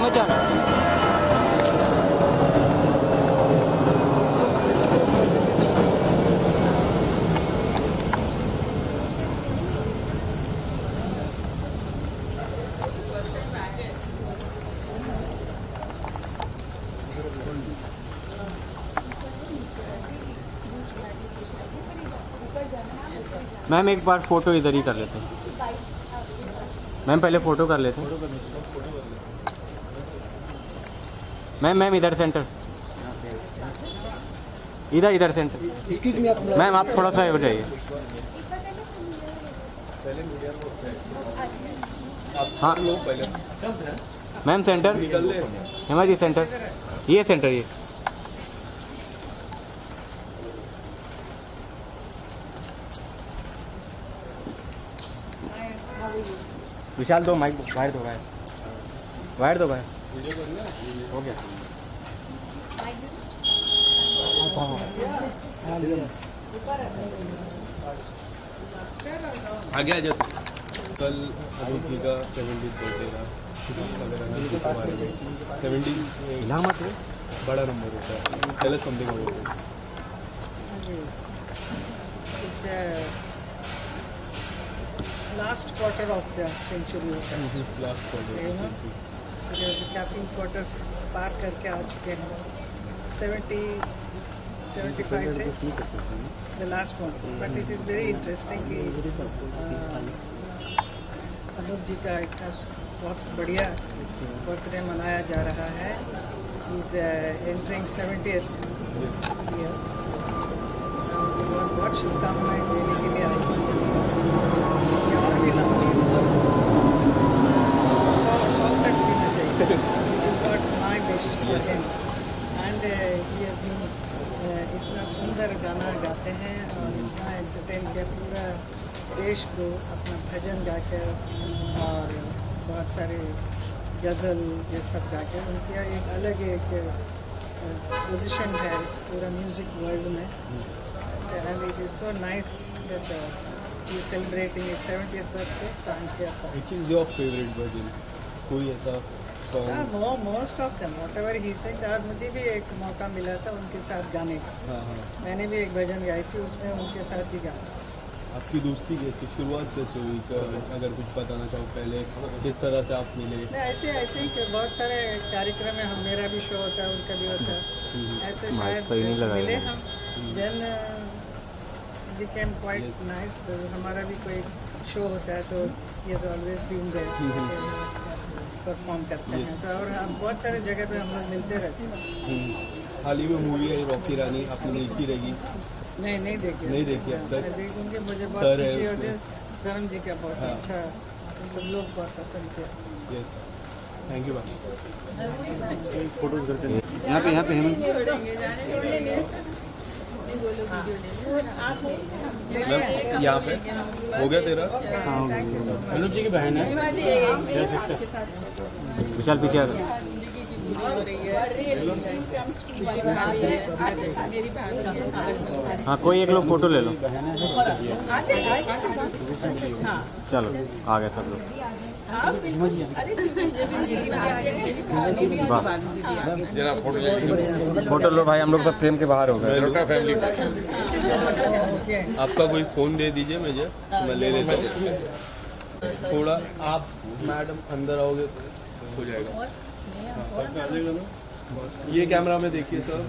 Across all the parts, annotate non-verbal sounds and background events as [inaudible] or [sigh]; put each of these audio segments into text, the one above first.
मत जाना। मैम, एक बार फ़ोटो इधर ही कर लेते हैं। मैम, पहले फ़ोटो कर लेते हैं। मैम मैम इधर सेंटर इधर इधर सेंटर मैम आप थोड़ा सा हो जाइए. हाँ. Ma'am centre Hema ji centre ये सेंटर ये. विशाल दो माइक बाहर दो बाहर बाहर दो बाहर हो गया। आ जाओ कल अनूप जी का सेवेंटी बर्थडे था सेवेंटी हिला मत बड़ा नंबर होता है। As something about It's a last quarter of the century होता है। It last You capping quarters पार करके आ चुके हैं। 70 75 से the last one but it is very interesting कि अनूप जी का इतना बहुत बढ़िया बर्थडे मनाया जा रहा है। इज़ एंटरिंग ईयर बहुत शुभकामनाएँ देने के लिए आई और भी लंबी उम्र सौ सौ तक जीना चाहिए this is what wish for him and he has been इतना सुंदर गाना गाते हैं और इतना एंटरटेन किया पूरा देश को अपना भजन गाकर और बहुत सारे गज़ल ये सब गाकर उनका एक अलग एक पोजीशन है इस पूरा म्यूज़िक वर्ल्ड में। And it is so nice that he celebrating his 70th birthday so I'm here for which is your favourite version कोई ऐसा Sir, song mo- most of them, whatever he sings, और मुझे भी एक मौका मिला था उनके साथ गाने का। हाँ हाँ। मैंने भी एक भजन गाई थी उसमें उनके साथ ही गाया। आपकी दोस्ती कैसी? शुरुआत कैसे हुई? क- अगर कुछ बताना चाहो पहले किस तरह से आप मिले? ऐसे आई थिंक बहुत सारे कार्यक्रम में हम मेरा भी शो होता है उनका भी होता है। ऐसे शायद मिले हम देन बिकेम क्वाइट नाइस तो हमारा भी कोई शो होता है तो ये ऑलवेज बीन देयर परफॉर्म करते हैं। तो और हम बहुत सारे जगह पे हम लोग मिलते रहते हैं। हम्म। हाल ही में मूवी आई रॉकी रानी आपने देखी रहेगी? नहीं नहीं देखी। नहीं देखी अब तक? मैं मुझे बहुत है खुशी होती है। धर्म जी का बहुत हाँ। अच्छा सब लोग बहुत पसंद किया यस थैंक यू मैम यहाँ पे यहाँ पे हेमंत मतलब यहाँ पे? हो गया तेरा? अनुज जी की बहन है। विशाल पीछे आ हाँ। कोई एक लोग फ़ोटो ले लो। चलो आ गए सब लोग फ़ोटो ले भाई, हम लोग सब फ्रेम के बाहर हो गए। फैमिली आपका कोई फ़ोन दे दीजिए मुझे, मैं ले लेता हूँ। थोड़ा आप मैडम अंदर आओगे, हो जाएगा। ये कैमरा में देखिए सर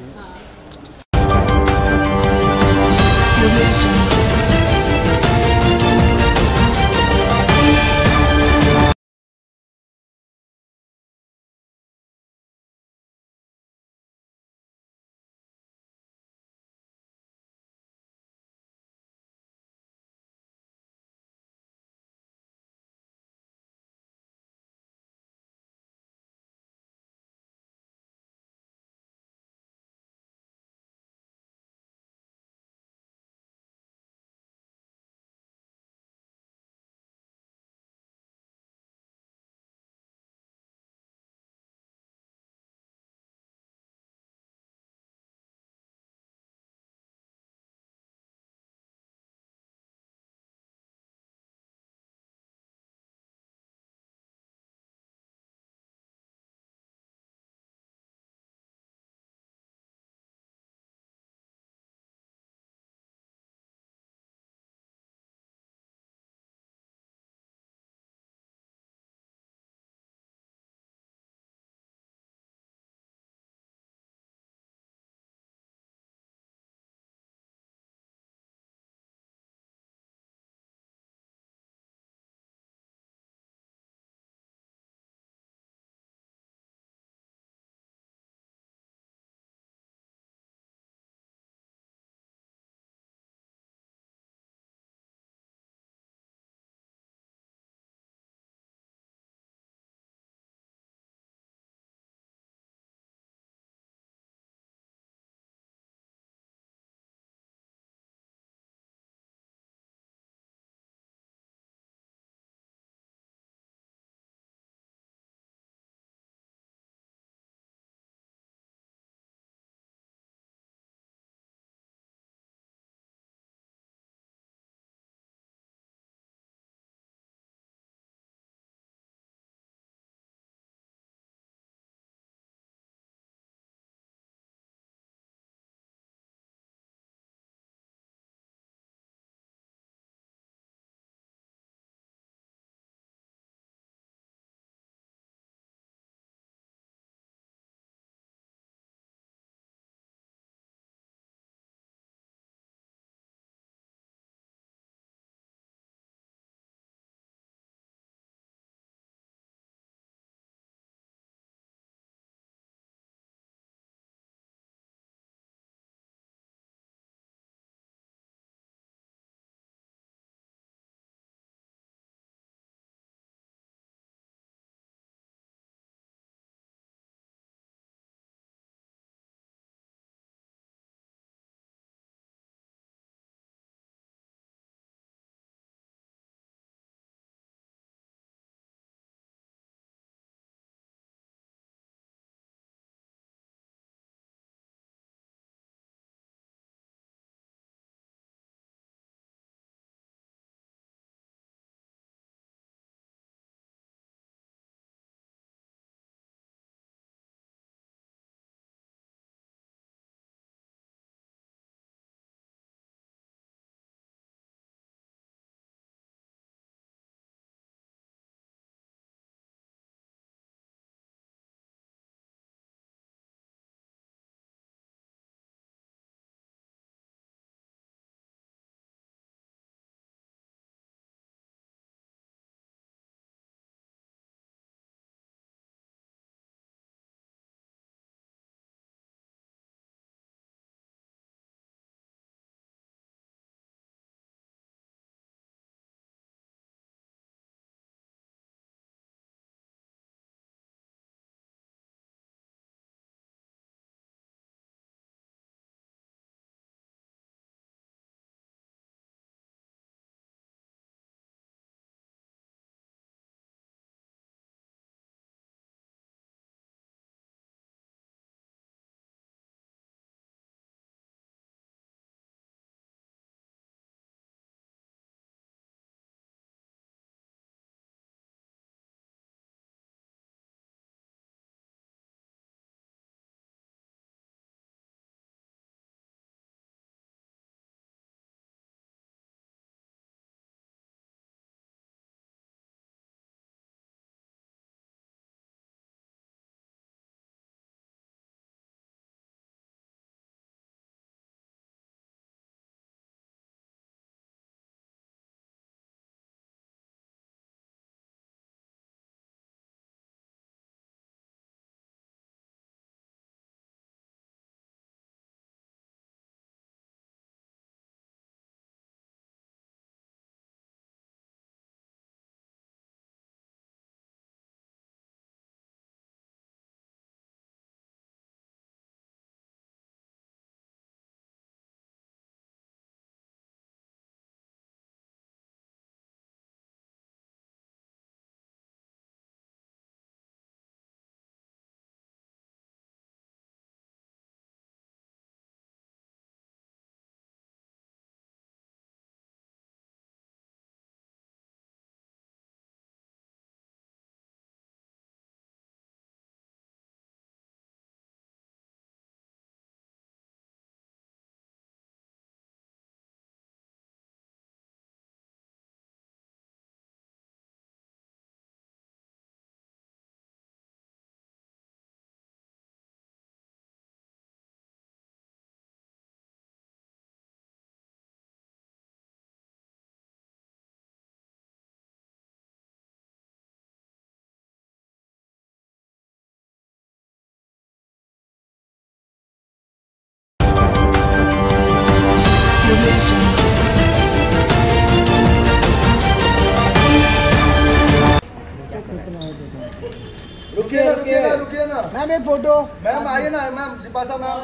एक फ़ोटो मैम आइए ना मैम दीपासा मैम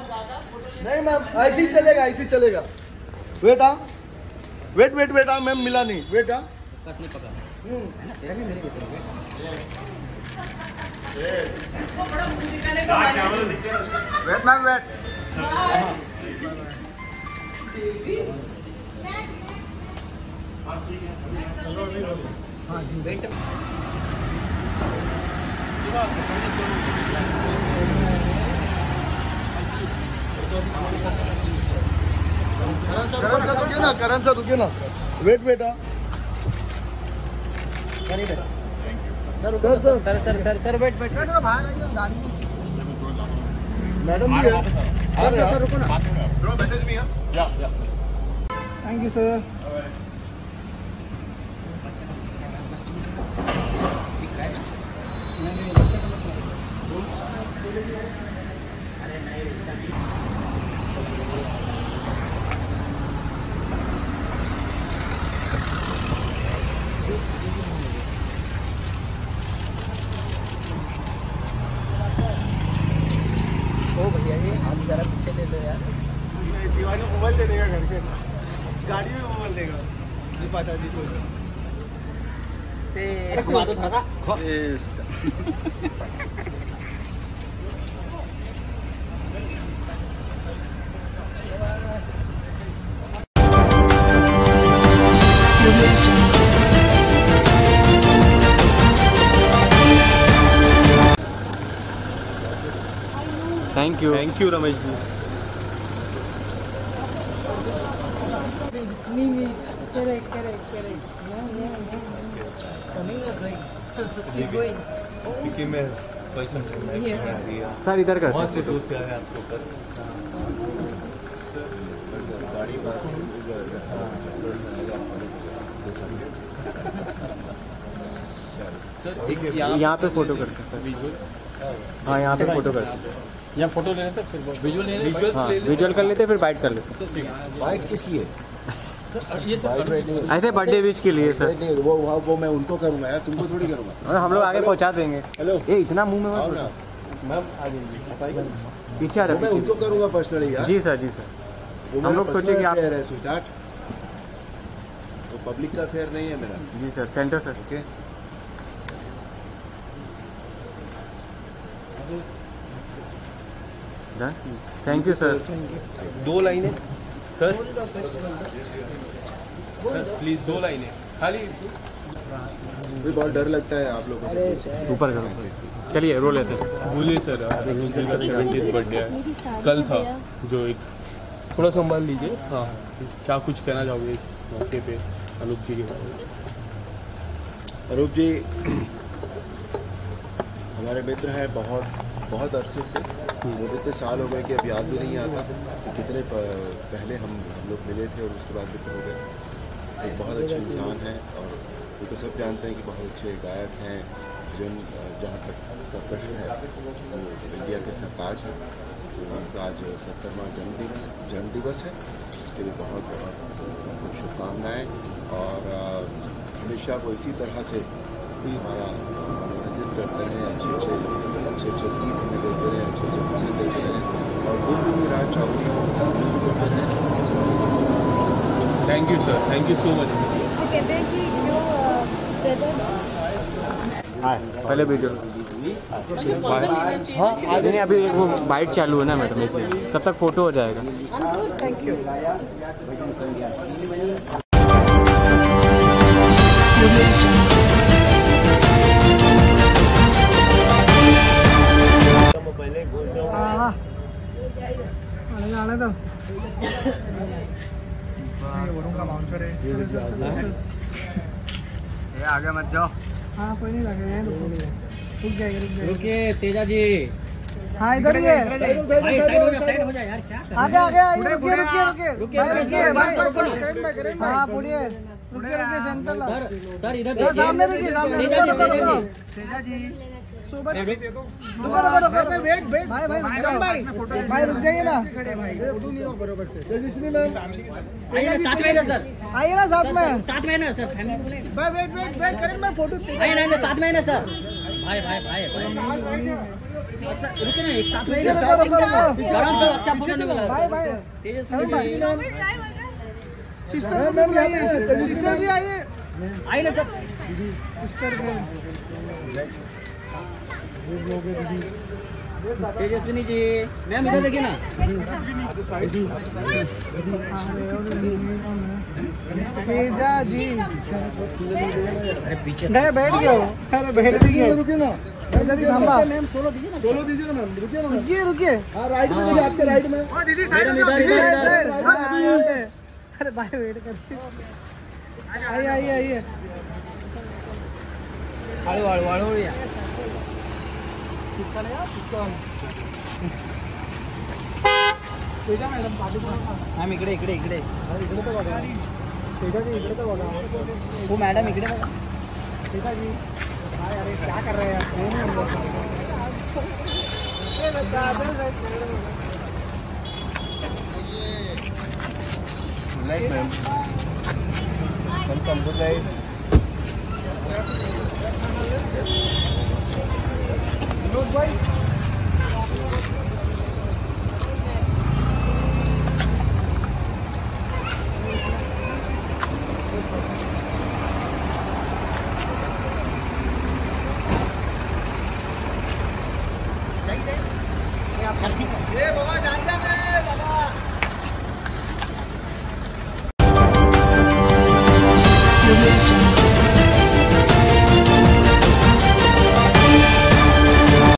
नहीं मैम ऐसे ही चलेगा। ऐसे ही। चलेगा वेट आ वेट वेट वेट आ मैम मिला नहीं वेट आ wait ma'am wait Karan sir रुकिए ना करण सर रुकिए ना। वेट आ sir sir sir sir sir sir wait wait madam भी है आ रहे हैं रुको ना। थैंक यू सर दीवानी मोबाइल दे देगा घर के। गाड़ी में मोबाइल देगा। दीपाशा जी को [laughs] thank you thank you Ramesh ji क्योंकि मैं पैसा सर इधर कर। बहुत से दोस्त आए आपके ऊपर गाड़ी यहाँ पे फ़ोटो करते हैं हाँ यहाँ पे फ़ोटो करते हैं यहाँ फ़ोटो लेने से फिर विजुअल लेने विजुअल्स हाँ ले ले विजुअल कर लेते फिर बाइट कर लेते। वाइट किस लिए? सर ये सर बर्थडे विश के लिए सर नहीं वो वो मैं उनको करूँगा यार तुमको थोड़ी करूँगा। हम लोग आगे पहुँचा देंगे। हेलो ये इतना मुँह में मत मैम आ जाइए। पीछे आ वो मैं उनको करूँगा पर्सनली यार। जी सर जी सर हम लोग सोचे कि आप- है स्वीटहार्ट वो पब्लिक का फेयर नहीं है मेरा। जी sir centre sir okay done thank you sir दो लाइनें। सर। प्लीज़ दो लाइनें। खाली। मुझे बहुत डर लगता है आप लोगों से। ऊपर करो चलिए रोले सर बोलिए सर सेवेंटीज बर्थडे है। कल था जो एक थोड़ा संभाल लीजिए। हाँ। क्या कुछ कहना चाहोगे इस मौके पे अनूप जी के बारे में? अरूप जी हमारे मित्र हैं बहुत बहुत अरसे से। वो इतने साल हो गए कि अब याद भी नहीं आता कि कितने पहले हम हम लोग मिले थे और उसके बाद मित्र हो गए। एक बहुत अच्छे इंसान हैं और ये तो सब जानते हैं कि बहुत अच्छे गायक हैं, भजन जहाँ तक का प्रश्न है, वो इंडिया के सरताज हैं। तो उनका आज सत्तरवा जन्मदिन है जन्म दिवस है। उसके लिए बहुत बहुत शुभकामनाएँ और हमेशा वो इसी तरह से हमारा करते रहे अच्छे अच्छे अच्छे अच्छे गीत हमें देते रहे अच्छे अच्छे भजन देते रहे और दिन दिन रात चौधरी म्यूज़िक करते रहे। Thank you sir thank you so much sir कहते हैं कि जो ब्रदर पहले वीडियो हाँ आज नहीं अभी वो बाइट चालू है ना मैडम इसलिए। तब तक फ़ोटो हो जाएगा। थैंक यू आने दो ये आगे मत जाओ। हाँ कोई नहीं लगे हैं रुको। रुक जाएगा रुक जाएगा रुकिए तेजा जी। हाँ इधर ही है। साइड हो जा साइड हो जा यार क्या आगे आगे रुकिए रुकिए रुकिए। रुकिए, भाई रुकिए, हाँ पुड़िए रुकिए रुकिए सेंटर ला। सर सर इधर सामने देखिए सामने तेजा जी। भाई भाई रुक भाई भाई रुक जाइए ना। फ़ोटो नहीं हो बरोबर से। रजनी मैम आइए ना साथ में सर। आइए ना साथ में। साथ में ना सर भाई वेट वेट वेट करें मैं फ़ोटो आइए ना साथ में ना सर। भाई भाई भाई भाई। रुके ना एक साथ में अच्छा फ़ोटो निकला। बाय तेजस्वी सिस्टर मैम आइए सिस्टर जी आइए। आई ना सर। तेजस्विनी जी मैम इधर देखिए ना। तेजा जी। अरे पीछे। गए बैठ गया वो अरे बैठ गए रुकिए ना। ही मैम सोलो दीजिए ना। बोलो दीजिए ना मैम। रुकिए ना। रुकिए रुकिए। हाँ राइट में आपके राइट में। हाँ, पे। अरे भाई वेट कर। आइए आइए आइए। हळू हळू हळू या तेजा मॅडम पाठीमागे मॅम, इकडे इकडे इकडे. इकडे तर बघा तेजा जी इकडे तर बघा हो मॅडम इकडे बघा. तेजा जी हाय अरे क्या कर रहे हैं फ़ोन